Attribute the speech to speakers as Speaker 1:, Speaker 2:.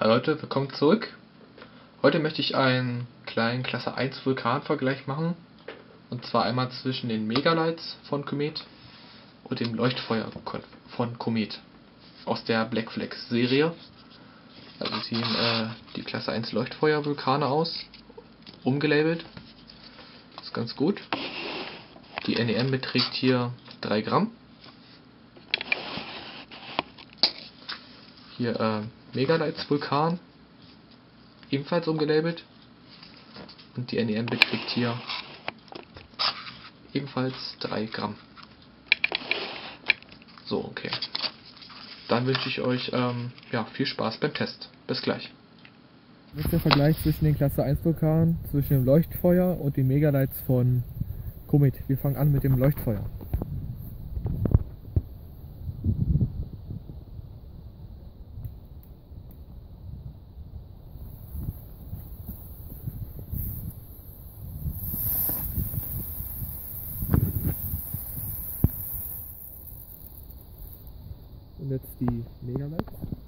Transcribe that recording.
Speaker 1: Hallo Leute, willkommen zurück. Heute möchte ich einen kleinen Klasse 1 Vulkanvergleich machen. Und zwar einmal zwischen den Megalights von Komet und dem Leuchtfeuer von Komet. Aus der Black Flag Serie. Also sehen äh, die Klasse 1 Leuchtfeuer Vulkane aus. Umgelabelt. Ist ganz gut. Die NEM beträgt hier 3 Gramm. Hier äh, Megalights Vulkan, ebenfalls umgelabelt. Und die NEM beträgt hier ebenfalls 3 Gramm. So, okay. Dann wünsche ich euch ähm, ja, viel Spaß beim Test. Bis gleich.
Speaker 2: Das ist der Vergleich zwischen den Klasse 1 Vulkanen, zwischen dem Leuchtfeuer und den Megalights von Komet. Wir fangen an mit dem Leuchtfeuer. Und jetzt die Megalights.